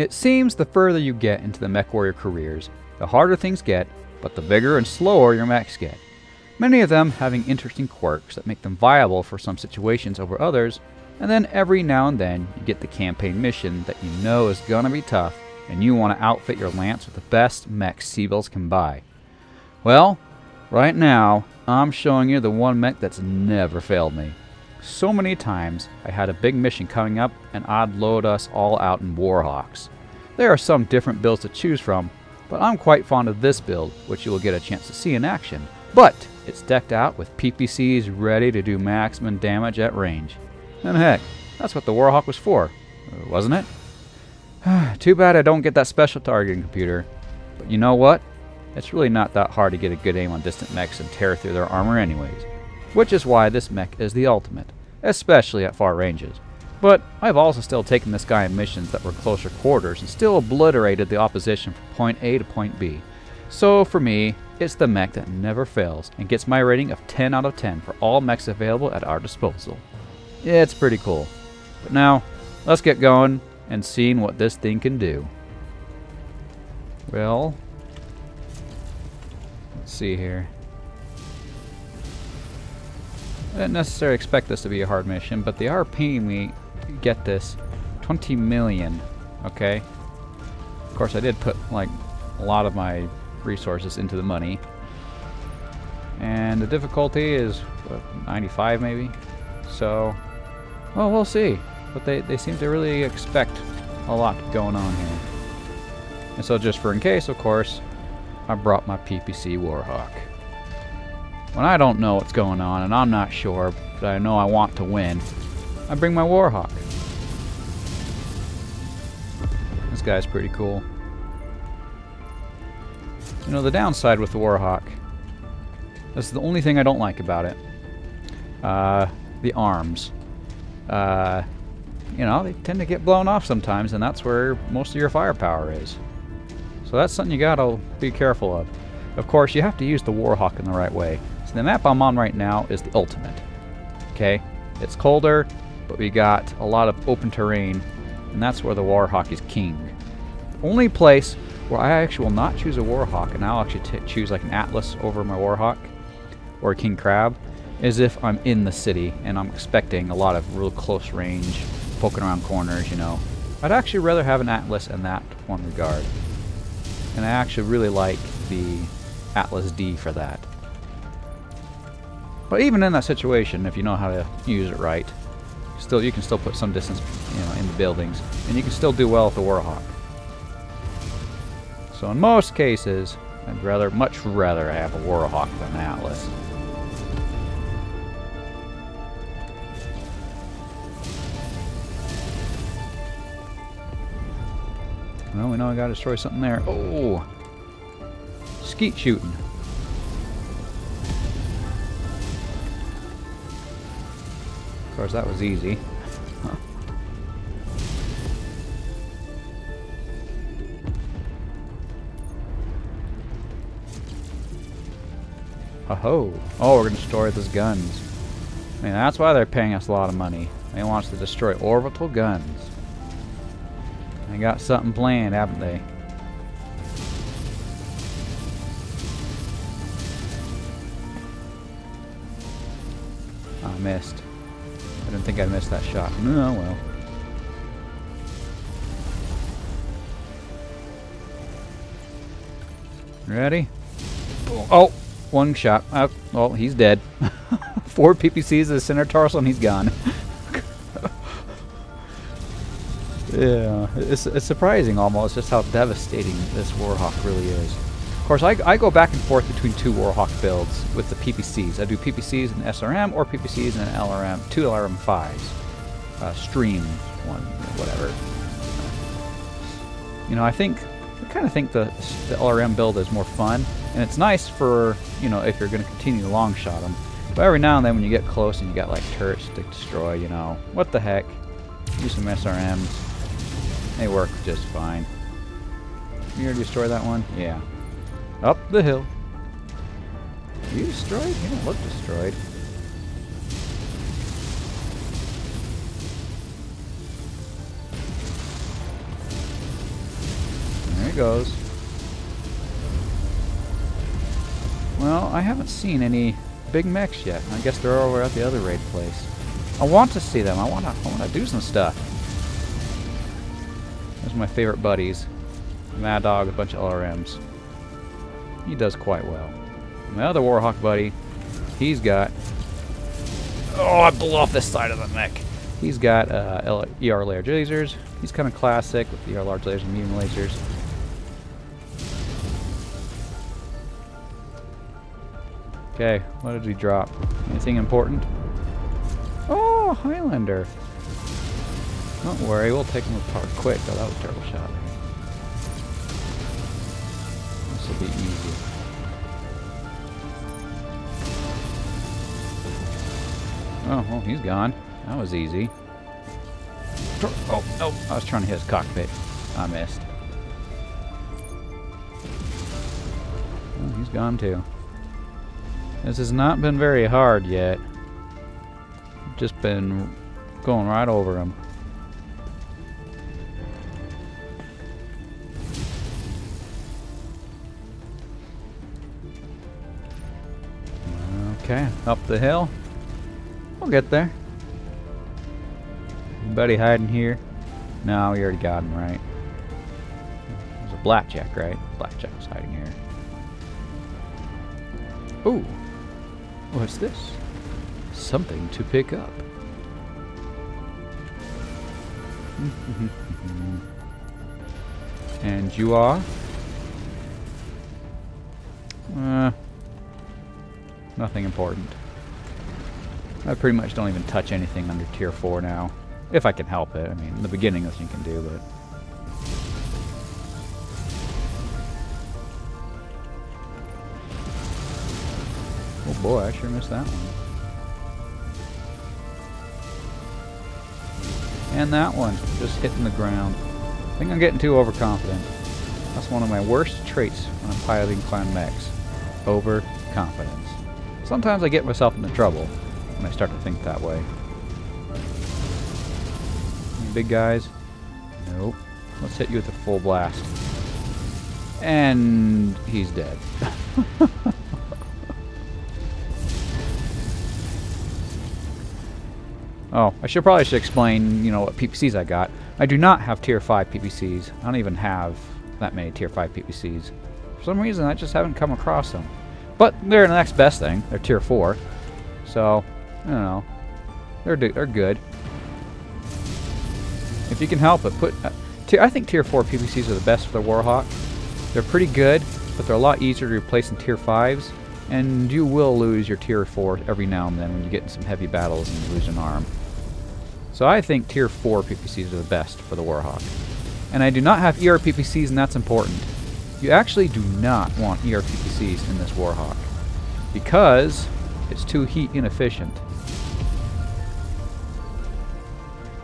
It seems the further you get into the mech warrior careers, the harder things get, but the bigger and slower your mechs get. Many of them having interesting quirks that make them viable for some situations over others, and then every now and then you get the campaign mission that you know is gonna be tough, and you want to outfit your lance with the best mech C-Bills can buy. Well, right now, I'm showing you the one mech that's never failed me. So many times I had a big mission coming up and I'd load us all out in Warhawks. There are some different builds to choose from, but I'm quite fond of this build, which you will get a chance to see in action. But it's decked out with PPCs ready to do maximum damage at range. And heck, that's what the Warhawk was for, wasn't it? Too bad I don't get that special targeting computer. But you know what? It's really not that hard to get a good aim on distant mechs and tear through their armor anyways. Which is why this mech is the ultimate, especially at far ranges. But I've also still taken this guy in missions that were closer quarters and still obliterated the opposition from point A to point B. So for me, it's the mech that never fails and gets my rating of 10 out of 10 for all mechs available at our disposal. It's pretty cool. But now, let's get going and seeing what this thing can do. Well, let's see here. I didn't necessarily expect this to be a hard mission, but they are paying me, get this, 20 million, okay? Of course, I did put, like, a lot of my resources into the money. And the difficulty is, what, 95 maybe? So, well, we'll see. But they, they seem to really expect a lot going on here. And so just for in case, of course, I brought my PPC Warhawk. When I don't know what's going on and I'm not sure, but I know I want to win, I bring my Warhawk. This guy's pretty cool. You know, the downside with the Warhawk, this is the only thing I don't like about it. Uh, the arms. Uh, you know, they tend to get blown off sometimes, and that's where most of your firepower is. So that's something you gotta be careful of. Of course, you have to use the Warhawk in the right way. So the map I'm on right now is the Ultimate. Okay? It's colder, but we got a lot of open terrain, and that's where the Warhawk is king. The only place where I actually will not choose a Warhawk, and I'll actually choose like an Atlas over my Warhawk, or a King Crab, is if I'm in the city and I'm expecting a lot of real close range, poking around corners, you know. I'd actually rather have an Atlas in that one regard. And I actually really like the Atlas D for that. But even in that situation, if you know how to use it right, still you can still put some distance, you know, in the buildings, and you can still do well with the Warhawk. So in most cases, I'd rather, much rather have a Warhawk than an Atlas. Well, we know I gotta destroy something there. Oh! Skeet shooting. Course, that was easy. Huh. ho! Oh, we're gonna destroy those guns. I mean, that's why they're paying us a lot of money. They want us to destroy orbital guns. They got something planned, haven't they? I missed. I didn't think I missed that shot. No, well. Ready? Oh, one shot. Oh, well, he's dead. Four PPCs the center torso and he's gone. Yeah, it's, it's surprising almost just how devastating this Warhawk really is. Of course, I, I go back and forth between two Warhawk builds with the PPCs. I do PPCs and SRM or PPCs in LRM, two LRM5s. Uh, stream, one, whatever. You know, I think, I kind of think the, the LRM build is more fun, and it's nice for, you know, if you're going to continue to long shot them. But every now and then when you get close and you got like turrets to destroy, you know, what the heck? Use some SRMs. They work just fine. You already destroy that one? Yeah. Up the hill. You destroyed? You don't look destroyed. There he goes. Well, I haven't seen any big mechs yet. I guess they're over at the other raid place. I want to see them. I want to. I want to do some stuff. Those are my favorite buddies. Mad Dog, a bunch of LRMs. He does quite well. My other Warhawk buddy, he's got... Oh, I blew off this side of the mech. He's got uh, ER large lasers. He's kind of classic with ER large lasers and medium lasers. Okay, what did we drop? Anything important? Oh, Highlander. Don't worry, we'll take him apart quick. Oh, that was a terrible shot. Will be. Oh, well, he's gone. That was easy. Oh, no. I was trying to hit his cockpit. I missed. Oh, he's gone too. This has not been very hard yet. Just been going right over him. Okay, up the hill. We'll get there. Anybody hiding here? No, we already got him, right? There's a blackjack, right? Blackjack was hiding here. Ooh. What's this? Something to pick up. and you are? Uh, nothing important. I pretty much don't even touch anything under tier 4 now. If I can help it. I mean, in the beginning, nothing you can do, but... Oh boy, I sure missed that one. And that one, just hitting the ground. I think I'm getting too overconfident. That's one of my worst traits when I'm piloting clan mechs. Overconfidence. Sometimes I get myself into trouble when I start to think that way. Any big guys? Nope. Let's hit you with a full blast. And he's dead. Oh, I should probably should explain, you know, what PPCs I got. I do not have tier 5 PPCs. I don't even have that many tier 5 PPCs. For some reason, I just haven't come across them. But they're the next best thing. They're tier 4. So, I don't know. They're, they're good. If you can help it, put... Uh, I think tier 4 PPCs are the best for the Warhawk. They're pretty good, but they're a lot easier to replace than tier 5s. And you will lose your tier 4 every now and then when you get in some heavy battles and you lose an arm. So I think Tier 4 PPCs are the best for the Warhawk. And I do not have ER PPCs, and that's important. You actually do not want ER PPCs in this Warhawk. Because it's too heat inefficient.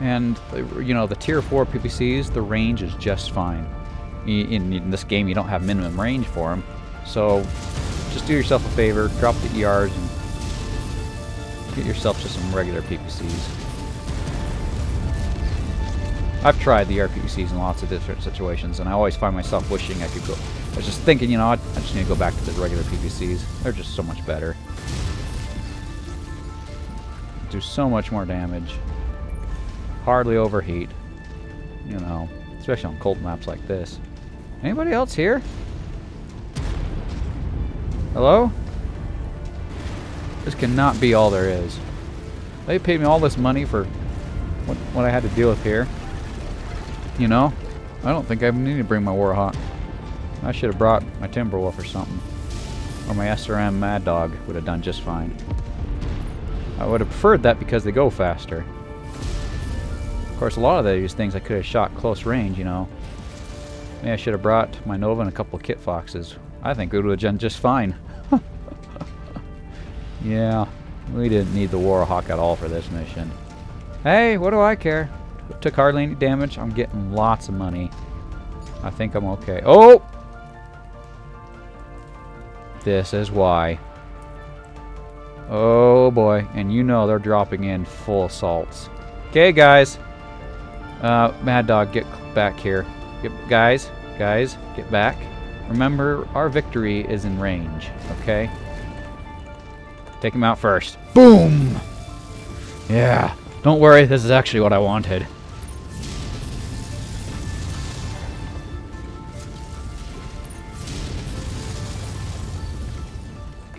And, you know, the Tier 4 PPCs, the range is just fine. In, in this game, you don't have minimum range for them. So, just do yourself a favor, drop the ERs, and get yourself just some regular PPCs. I've tried the RPCs in lots of different situations, and I always find myself wishing I could go... I was just thinking, you know, I, just need to go back to the regular PPCs. They're just so much better. Do so much more damage. Hardly overheat. You know, especially on cold maps like this. Anybody else here? Hello? This cannot be all there is. They paid me all this money for what, what I had to deal with here. You know, I don't think I need to bring my Warhawk. I should have brought my Timberwolf or something. Or my SRM Mad Dog would have done just fine. I would have preferred that because they go faster. Of course, a lot of these things I could have shot close range, you know. Maybe I should have brought my Nova and a couple of Kit Foxes. I think it would have done just fine. yeah, we didn't need the Warhawk at all for this mission. Hey, what do I care? Took hardly any damage. I'm getting lots of money. I think I'm okay. Oh! This is why. Oh boy. And you know they're dropping in full assaults. Okay, guys. Uh, Mad Dog, get back here. Get, guys, Guys, get back. Remember, our victory is in range, okay? Take him out first. Boom! Yeah. Don't worry, this is actually what I wanted.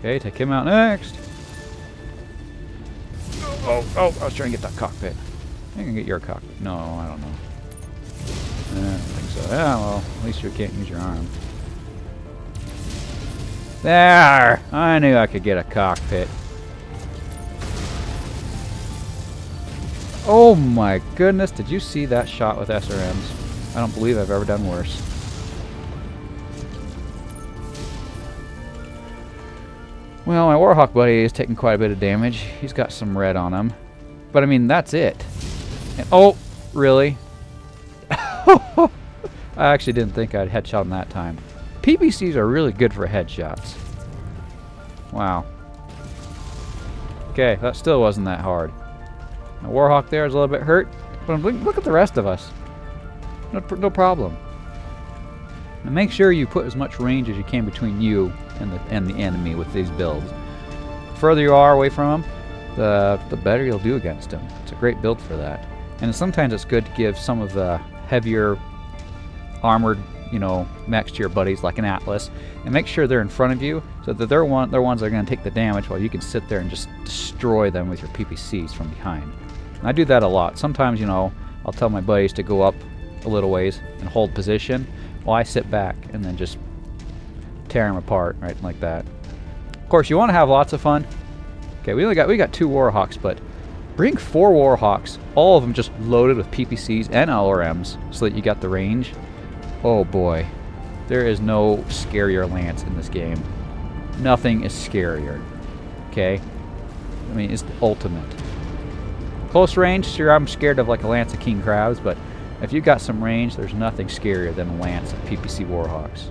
Okay, take him out next. Oh, oh, I was trying to get that cockpit. I can get your cockpit. No, I don't know. I don't think so. Yeah, well, at least you can't use your arm. There! I knew I could get a cockpit. Oh my goodness, did you see that shot with SRMs? I don't believe I've ever done worse. Well, my Warhawk buddy is taking quite a bit of damage. He's got some red on him. But I mean, that's it. And, oh, really? I actually didn't think I'd headshot him that time. PPCs are really good for headshots. Wow. Okay, that still wasn't that hard. My Warhawk there is a little bit hurt, but look at the rest of us. No, no problem. Make sure you put as much range as you can between you and the, and the enemy with these builds. The further you are away from them, the, the better you'll do against them. It's a great build for that. And sometimes it's good to give some of the heavier armored, you know, mechs to your buddies like an Atlas, and make sure they're in front of you so that they're one they're ones that are going to take the damage while you can sit there and just destroy them with your PPCs from behind. And I do that a lot. Sometimes, you know, I'll tell my buddies to go up a little ways and hold position while I sit back and then just tear them apart, right, like that. Of course, you want to have lots of fun. Okay, we only got we got two Warhawks, but bring four Warhawks, all of them just loaded with PPCs and LRMs, so that you got the range. Oh boy, there is no scarier lance in this game. Nothing is scarier. Okay, I mean it's the ultimate. Close range, sure, I'm scared of like a lance of king crabs, but if you got some range, there's nothing scarier than a lance of PPC Warhawks.